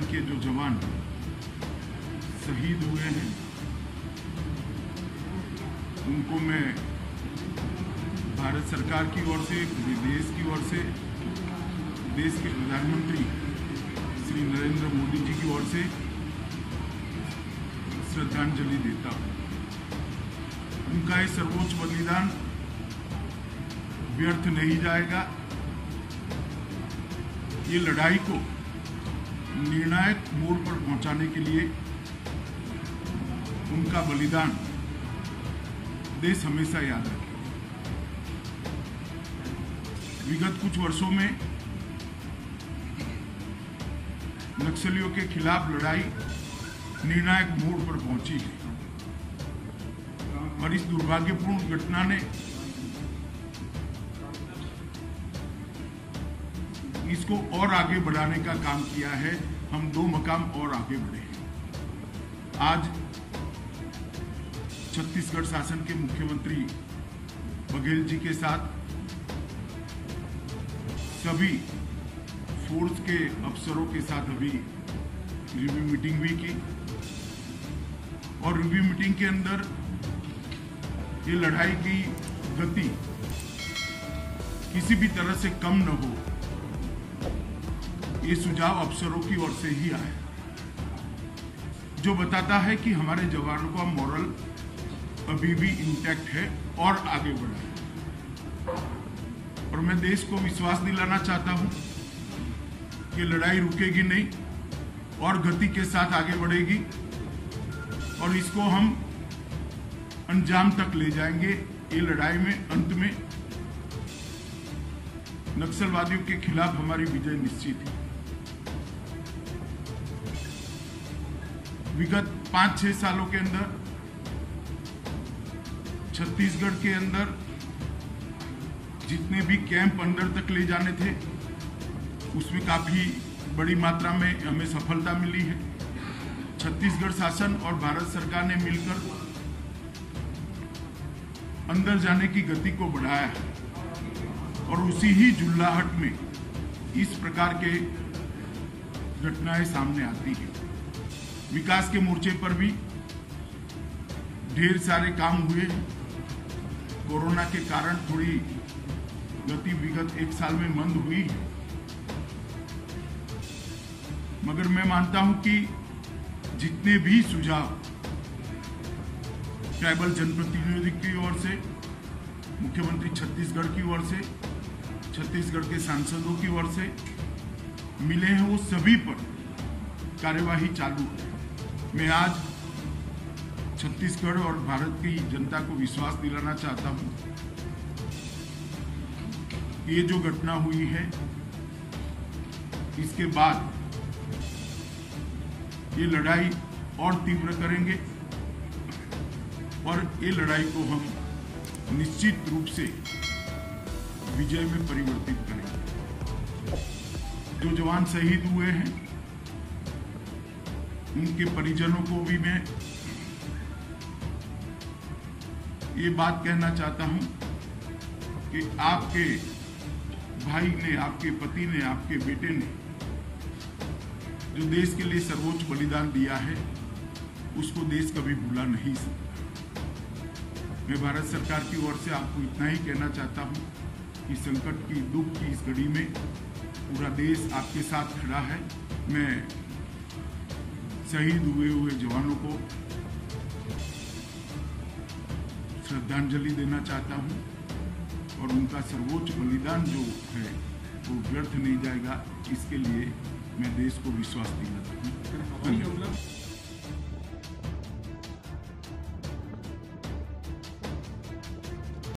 जवान शहीद हुए हैं, उनको मैं भारत सरकार की ओर से, पूरे देश की ओर से, देश के प्रधानमंत्री श्री नरेंद्र मोदी जी की ओर से श्रद्धांजलि देता हूँ। उनका ये सर्वोच्च बलिदान व्यर्थ नहीं जाएगा। ये लड़ाई को निर्णायक मोड़ पर पहुँचाने के लिए उनका बलिदान देश हमेशा याद रखे। विगत कुछ वर्षों में नक्सलियों के खिलाफ लड़ाई निर्णायक मोड़ पर पहुँची है और इस दुर्भाग्यपूर्ण घटना ने इसको और आगे बढ़ाने का काम किया है। हम दो मकाम और आगे बढ़े हैं। आज छत्तीसगढ़ शासन के मुख्यमंत्री बघेल जी के साथ सभी फोर्स के अफसरों के साथ अभी रिव्यू मीटिंग भी की। और रिव्यू मीटिंग के अंदर ये लड़ाई की गति किसी भी तरह से कम न हो ये सुझाव अफसरों की ओर से ही आया जो बताता है कि हमारे जवानों का मॉरल अभी भी इंटैक्ट है और आगे बढ़ा है। और मैं देश को विश्वास दिलाना चाहता हूँ कि लड़ाई रुकेगी नहीं और गति के साथ आगे बढ़ेगी और इसको हम अंजाम तक ले जाएँगे। ये लड़ाई में, अंत में नक्सलवादियों के खिलाफ हमारी विजय निश्चित है। विगत पाँच छह सालों के अंदर, छत्तीसगढ़ के अंदर जितने भी कैंप अंदर तक ले जाने थे, उसमें काफ़ी बड़ी मात्रा में हमें सफलता मिली है। छत्तीसगढ़ शासन और भारत सरकार ने मिलकर अंदर जाने की गति को बढ़ाया है और उसी ही जुल्लाहट में इस प्रकार के घटनाएँ सामने आती हैं। विकास के मोर्चे पर भी ढेर सारे काम हुए। कोरोना के कारण थोड़ी गति विगत एक साल में मंद हुई है। मगर मैं मानता हूँ कि जितने भी सुझाव ट्राइबल जनप्रतिनिधि की ओर से, मुख्यमंत्री छत्तीसगढ़ की ओर से, छत्तीसगढ़ के सांसदों की ओर से मिले हैं, वो सभी पर कार्यवाही चालू है। मैं आज छत्तीसगढ़ और भारत की जनता को विश्वास दिलाना चाहता हूँ। ये जो घटना हुई है, इसके बाद ये लड़ाई और तीव्र करेंगे और ये लड़ाई को हम निश्चित रूप से विजय में परिवर्तित करेंगे। जो जवान शहीद हुए हैं उनके परिजनों को भी मैं ये बात कहना चाहता हूँ कि आपके भाई ने, आपके पति ने, आपके बेटे ने जो देश के लिए सर्वोच्च बलिदान दिया है, उसको देश कभी भूला नहीं सकता। मैं भारत सरकार की ओर से आपको इतना ही कहना चाहता हूँ कि संकट की, दुख की इस घड़ी में पूरा देश आपके साथ खड़ा है। मैं शहीद हुए हुए जवानों को श्रद्धांजलि देना चाहता हूँ और उनका सर्वोच्च बलिदान जो है, वो व्यर्थ नहीं जाएगा। इसके लिए मैं देश को विश्वास दिलाता हूँ।